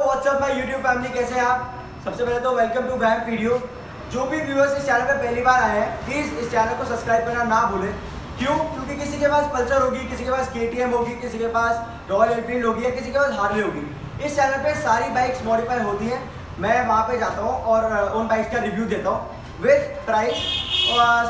WhatsApp my YouTube family कैसे हैं आप? सबसे पहले तो वेलकम टू वैम वीडियो जो भी व्यूअर्स इस चैनल पे पहली बार आए हैं प्लीज़ इस चैनल को सब्सक्राइब करना ना भूलें। क्यों? क्योंकि किसी के पास पल्सर होगी, किसी के पास के होगी, किसी के पास रॉयल एनफील्ड होगी या किसी के पास हार्ले होगी। इस चैनल पे सारी बाइक्स मॉडिफाई होती हैं। मैं वहाँ पे जाता हूँ और उन बाइक्स का रिव्यू देता हूँ। विद प्राइस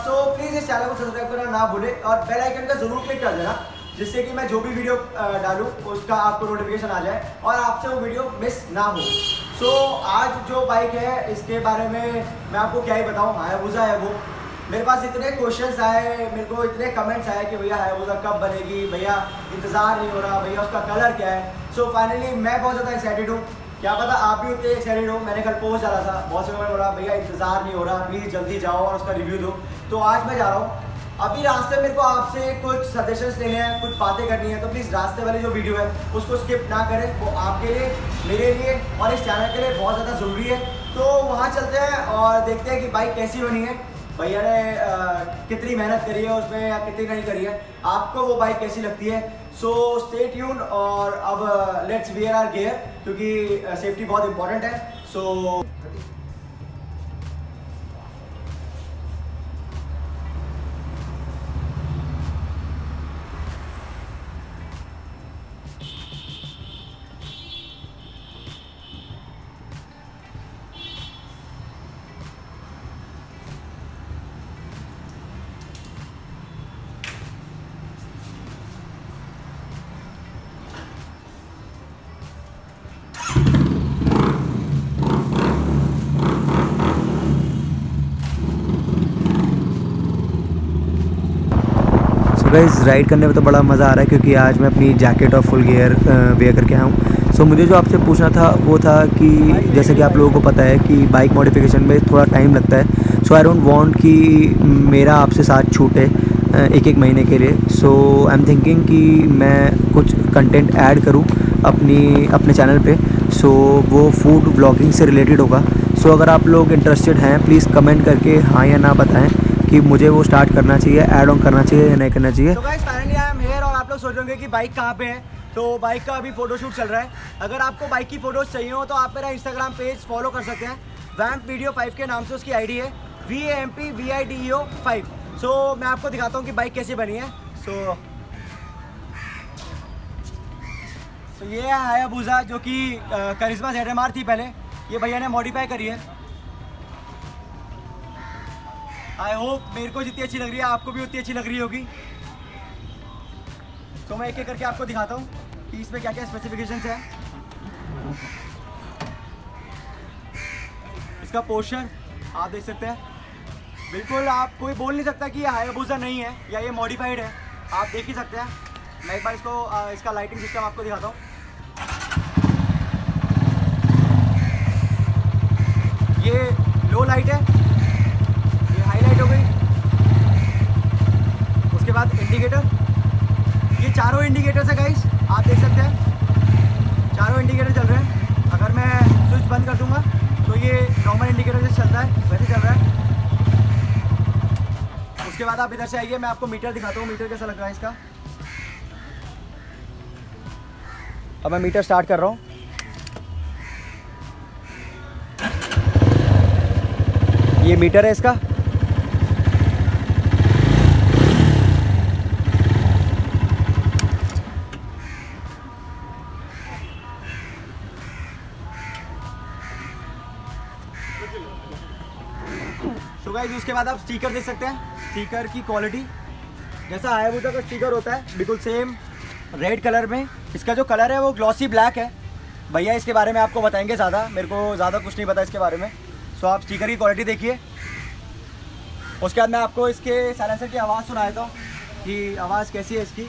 सो प्लीज़ इस चैनल को सब्सक्राइब करना ना भूलें और बेल आइकन का ज़रूर क्लिक कर देना। जिससे कि मैं जो भी वीडियो डालूँ उसका आपको नोटिफिकेशन आ जाए और आपसे वो वीडियो मिस ना हो। सो so, आज जो बाइक है इसके बारे में मैं आपको क्या ही बताऊँ हायाबुजा है वो। मेरे पास इतने क्वेश्चंस आए मेरे को इतने कमेंट्स आए कि भैया हायाबुजा कब बनेगी भैया इंतज़ार नहीं हो रहा भैया उसका कलर क्या है। सो so, फाइनली मैं बहुत ज़्यादा एक्साइटेड हूँ। क्या पता आप भी उतने एक्साइटेड हो मैंने कल पोस्ट डाला था बहुत से मैंने बोला भैया इंतज़ार नहीं हो रहा प्लीज़ जल्दी जाओ और उसका रिव्यू दो। तो आज मैं जा रहा हूँ। अभी रास्ते मेरे को आपसे कुछ सजेशंस लेने हैं कुछ बातें करनी है तो प्लीज़ रास्ते वाली जो वीडियो है उसको स्किप ना करें। वो आपके लिए मेरे लिए और इस चैनल के लिए बहुत ज़्यादा ज़रूरी है। तो वहाँ चलते हैं और देखते हैं कि बाइक कैसी बनी है। भैया ने कितनी मेहनत करी है उसमें या कितनी नहीं करी है। आपको वो बाइक कैसी लगती है? सो स्टे ट्यून और अब लेट्स वियर आर गेयर क्योंकि सेफ्टी बहुत इंपॉर्टेंट है। सो so, गाइज़ राइड करने में तो बड़ा मज़ा आ रहा है क्योंकि आज मैं अपनी जैकेट और फुल गियर वेयर करके आया हूँ। सो मुझे जो आपसे पूछना था वो था कि जैसे कि आप लोगों को पता है कि बाइक मॉडिफिकेशन में थोड़ा टाइम लगता है। सो आई डोंट वांट कि मेरा आपसे साथ छूटे एक एक महीने के लिए। सो आई एम थिंकिंग कि मैं कुछ कंटेंट ऐड करूँ अपनी अपने चैनल पे। सो so, वो फ़ूड ब्लॉगिंग से रिलेटेड होगा। सो so, अगर आप लोग इंटरेस्टेड हैं प्लीज़ कमेंट करके हाँ या ना बताएँ। कि मुझे वो स्टार्ट करना चाहिए ऐड ऑन करना चाहिए या नहीं करना चाहिए। तो फाइनली आई एम हियर और आप लोग सोच रहे होंगे कि बाइक कहाँ पे है? तो बाइक का अभी फोटोशूट चल रहा है। अगर आपको बाइक की फ़ोटोज़ चाहिए हो तो आप मेरा इंस्टाग्राम पेज फॉलो कर सकते हैं। वैम्प वीडियो फाइव के नाम से उसकी आईडी है। V M P V I D O five so मैं आपको दिखाता हूँ कि बाइक कैसी बनी है। सो so, तो ये है हायाबूजा जो कि करिश्मा जेड थी पहले। ये भैया ने मॉडिफाई करी है। आई होप मेरे को जितनी अच्छी लग रही है, आपको भी उतनी अच्छी लग रही होगी। तो मैं एक एक करके आपको दिखाता हूँ कि इसमें क्या क्या स्पेसिफिकेशंस है। इसका पोर्शन आप देख सकते हैं। बिल्कुल आप कोई बोल नहीं सकता कि ये हायाबूजा नहीं है या ये मॉडिफाइड है। आप देख ही सकते हैं। मैं एक बार इसको इसका लाइटिंग सिस्टम आपको दिखाता हूँ। ये लो लाइट है। हो गई। उसके बाद इंडिकेटर ये चारों इंडिकेटर है गाइस आप देख सकते हैं। चारों इंडिकेटर चल रहे हैं। अगर मैं स्विच बंद कर दूँगा तो ये नॉर्मल इंडिकेटर जैसे चलता है। वैसे चल रहा है। उसके बाद आप इधर से आइए, मैं आपको मीटर दिखाता हूँ। मीटर कैसा लग रहा है इसका? अब मैं मीटर स्टार्ट कर रहा हूँ। ये मीटर है इसका। गाइज़ उसके बाद आप स्टीकर देख सकते हैं। स्टीकर की क्वालिटी जैसा हायाबुजा का स्टीकर होता है, बिल्कुल सेम रेड कलर में। इसका जो कलर है, वो ग्लॉसी ब्लैक है। भैया, इसके बारे में आपको बताएँगे ज़्यादा। मेरे को ज़्यादा कुछ नहीं पता इसके बारे में। सो आप स्टीकर की क्वालिटी देखिए। उसके बाद मैं आपको इसके साइलेंसर की आवाज़ सुना देता हूँ कि आवाज़ कैसी है इसकी।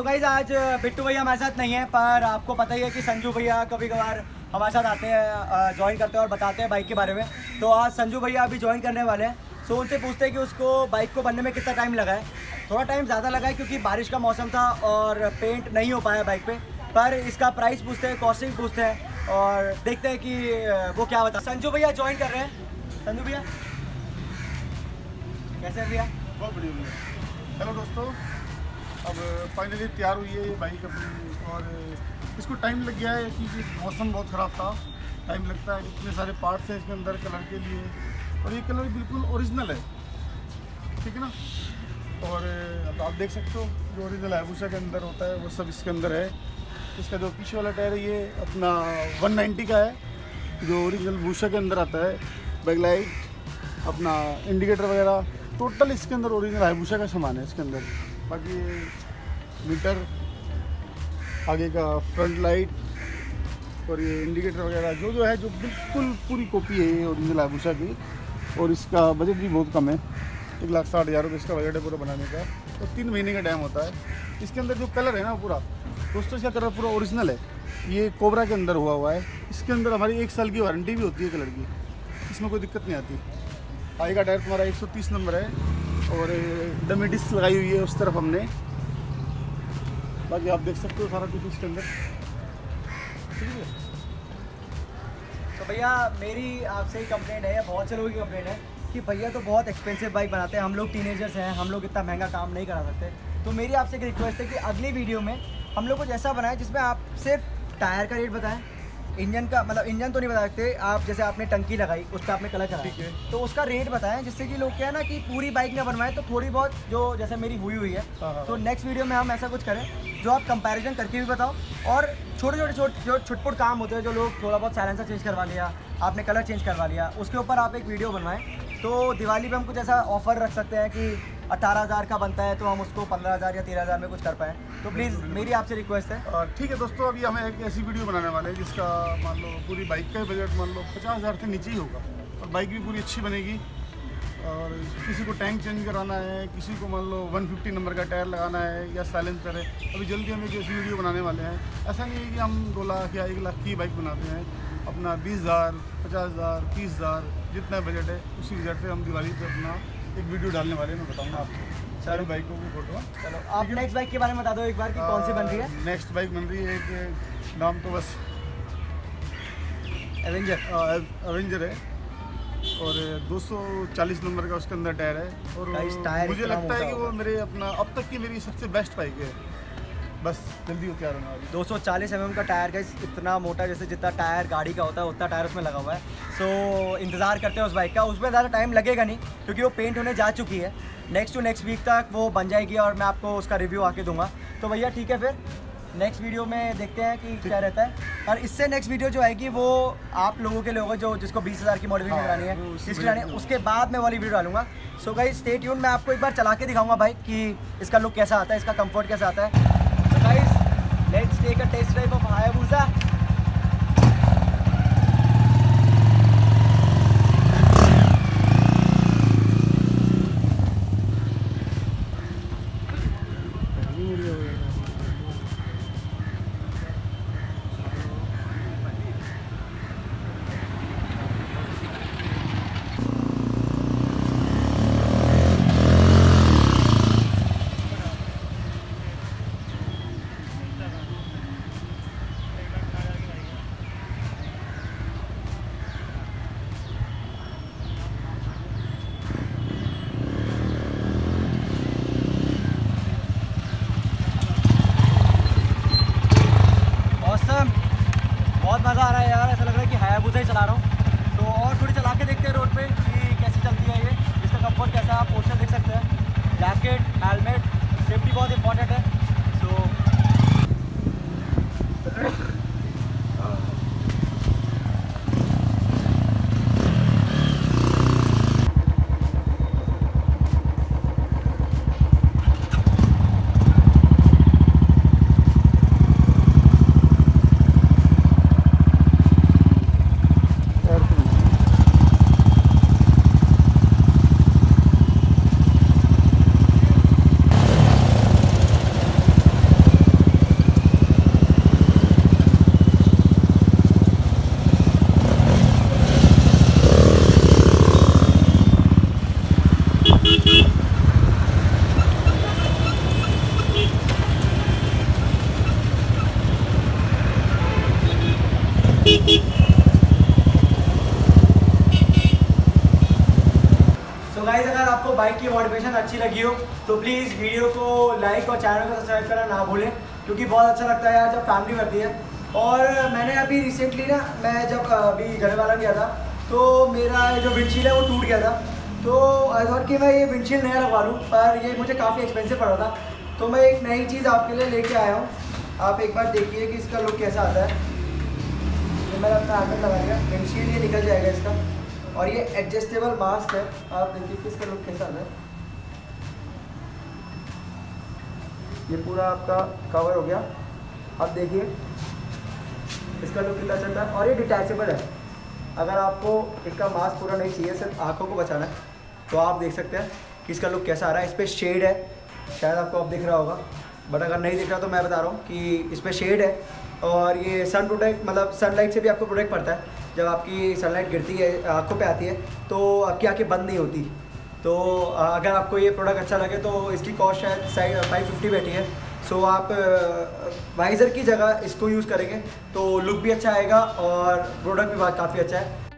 सो गाइज़ आज बिट्टू भैया हमारे साथ नहीं है, पर आपको पता ही है कि संजू भैया कभी कभार हमारे साथ आते हैं ज्वाइन करते हैं और बताते हैं बाइक के बारे में। तो आज संजू भैया अभी ज्वाइन करने वाले हैं। सो उनसे पूछते हैं कि उसको बाइक को बनने में कितना टाइम लगा है। थोड़ा टाइम ज़्यादा लगा है क्योंकि बारिश का मौसम था और पेंट नहीं हो पाया बाइक पे। पर इसका प्राइस पूछते हैं कॉस्टिंग पूछते हैं और देखते हैं कि वो क्या बता, संजू भैया ज्वाइन कर रहे हैं। संजू भैया? कैसे भैया? बहुत बढ़िया भैया। हेलो दोस्तों। अब फाइनली तैयार हुई है ये बाइक अपनी और इसको टाइम लग गया है क्योंकि मौसम बहुत ख़राब था। टाइम लगता है, इतने सारे पार्ट्स हैं इसके अंदर कलर के लिए। और ये कलर बिल्कुल ओरिजिनल है। ठीक है ना? और, अब आप देख सकते हो, जो ओरिजिनल हायबूसा के अंदर होता है, वो सब इसके अंदर है। इसका जो पीछे वाला टायर है, ये अपना 190 का है। जो ओरिजिनल भूषा के अंदर आता है बैकलाइट अपना इंडिकेटर वगैरह टोटल इसके अंदर ओरिजिनल हायबूसा का सामान है इसके अंदर। बाकी मीटर, आगे का फ्रंट लाइट और ये इंडिकेटर वगैरह, जो जो है, जो बिल्कुल पूरी कॉपी है ये ओरिजिनल हायबूसा की। और इसका बजट भी बहुत कम है, एक लाख साठ हज़ार रुपये इसका बजट है पूरा बनाने का। और तो तीन महीने का टाइम होता है। इसके अंदर जो कलर है ना पूरा, दोस्तों, इसका कलर पूरा ओरिजिनल है। ये कोबरा के अंदर हुआ हुआ है। इसके अंदर हमारी एक साल की वारंटी भी होती है कलर की। इसमें कोई दिक्कत नहीं आती। आगे का टायर तुम्हारा 130 नंबर है। और डमी डिस्क लगाई हुई है उस तरफ़ हमने। बाकी आप देख सकते हो सारा कुछ इसके अंदर। ठीक है। तो भैया, मेरी आपसे ही कंप्लेंट है, या बहुत से लोगों की कंप्लेंट है, कि भैया तो बहुत एक्सपेंसिव बाइक बनाते हैं, हम लोग टीनेजर्स हैं, हम लोग इतना महँगा काम नहीं करा सकते। तो मेरी आपसे एक रिक्वेस्ट है कि अगली वीडियो में हम लोग कुछ ऐसा बनाए जिसमें आप सिर्फ़ टायर का रेट बताएँ इंजन का मतलब इंजन तो नहीं बता सकते आप जैसे आपने टंकी लगाई उस पर आपने कलर करा तो उसका रेट बताएँ जिससे कि लोग क्या है ना कि पूरी बाइक ना बनवाएँ तो थोड़ी बहुत जो जैसे मेरी हुई हुई है हाँ, हाँ, तो नेक्स्ट वीडियो में हम ऐसा कुछ करें जो आप कंपैरिजन करके भी बताओ और छोटे छोटे छोटे जो छुटपुट काम होते हैं जो लोग थोड़ा बहुत साइलेंसर चेंज करवा लिया आपने कलर चेंज करवा लिया उसके ऊपर आप एक वीडियो बनवाएँ। तो दिवाली पे हम कुछ ऐसा ऑफ़र रख सकते हैं कि अट्ठारह हज़ार का बनता है तो हम उसको पंद्रह हज़ार या तेरह हज़ार में कुछ कर पाएँ। तो प्लीज़ मेरी आपसे रिक्वेस्ट है। ठीक है दोस्तों अभी हमें एक ऐसी वीडियो बनाने वाले हैं जिसका मान लो पूरी बाइक का बजट मान लो पचास हज़ार से नीचे ही होगा। और बाइक भी पूरी अच्छी बनेगी। और किसी को टैंक चेंज कराना है किसी को मान लो 150 नंबर का टायर लगाना है या साइलेंसर है अभी जल्दी हम एक ऐसी वीडियो बनाने वाले हैं। ऐसा नहीं है कि हम दो लाख या एक लाख की बाइक बनाते हैं। अपना बीस हज़ार पचास हज़ार तीस हज़ार जितना बजट है उसी बजट से हम दिवाली पे अपना एक वीडियो डालने वाले हैं मैं बताऊँगा आपको। सारी बाइकों की फ़ोटो। चलो आप नेक्स्ट बाइक के बारे में बता दो एक बार कि कौन सी बन रही है? नेक्स्ट बाइक बन रही है एक नाम तो बस एवेंजर एवेंजर है। और 240 नंबर का उसके अंदर टायर है। और मुझे लगता है कि वो मेरे अपना अब तक की मेरी सबसे बेस्ट बाइक है। बस जल्दी हो होना दो सौ चालीस एम का टायर का इतना मोटा जैसे जितना टायर गाड़ी का होता है उतना टायर उसमें लगा हुआ है। सो so, इंतज़ार करते हैं उस बाइक का। उसमें ज़्यादा टाइम लगेगा नहीं क्योंकि वो पेंट होने जा चुकी है। नेक्स्ट टू नेक्स्ट वीक तक वो बन जाएगी और मैं आपको उसका रिव्यू आके दूँगा। तो भैया ठीक है फिर। नेक्स्ट वीडियो में देखते हैं कि क्या रहता है। और इससे नेक्स्ट वीडियो जो आएगी वो आप लोगों के लोगों जो जिसको बीस हज़ार की मॉडिफिकेशन करानी है। जिसकी करानी है उसके बाद मैं वाली वीडियो डालूँगा। सो गाइस स्टे ट्यून मैं आपको एक बार चला के दिखाऊँगा भाई कि इसका लुक कैसा आता है इसका कंफर्ट कैसा आता है। Let's take a test drive of Hayabusa. लगी हो तो प्लीज़ वीडियो को लाइक और चैनल को सब्सक्राइब करना ना भूलें, क्योंकि बहुत अच्छा लगता है यार जब फैमिली करती है। और मैंने अभी रिसेंटली ना, मैं जब अभी घर वाला गया था तो मेरा जो विंडशील है वो टूट गया था। तो आई थॉट कि मैं ये विंडशील नया लगवा लूँ, पर ये मुझे काफ़ी एक्सपेंसिव पड़ा था। तो मैं एक नई चीज़ आपके लिए लेके आया हूँ। आप एक बार देखिए कि इसका लुक कैसा आता है। मैंने अपना हेलमेट लगा लिया विंडशील ये निकल जाएगा इसका। और ये एडजस्टेबल मास्क है, आप देखिए कि इसका लुक कैसा आता है। ये पूरा आपका कवर हो गया। अब देखिए, इसका लुक कितना चलता है, और ये डिटैचेबल है। अगर आपको इसका मास्क पूरा नहीं चाहिए, सिर्फ़ आँखों को बचाना है तो आप देख सकते हैं कि इसका लुक कैसा आ रहा है। इस पर शेड है। शायद आपको अब दिख रहा होगा बट अगर नहीं दिख रहा तो मैं बता रहा हूँ कि इस पर शेड है। और ये सन प्रोटेक्ट मतलब सनलाइट से भी आपको प्रोटेक्ट पड़ता है। जब आपकी सनलाइट गिरती है, आँखों पे आती है तो आपकी आँखें बंद नहीं होती। तो अगर आपको ये प्रोडक्ट अच्छा लगे तो इसकी कॉस्ट शायद साइड फाइव फिफ्टी बैठी है। सो so, आप वाइज़र की जगह इसको यूज़ करेंगे तो लुक भी अच्छा आएगा और प्रोडक्ट भी काफ़ी अच्छा है।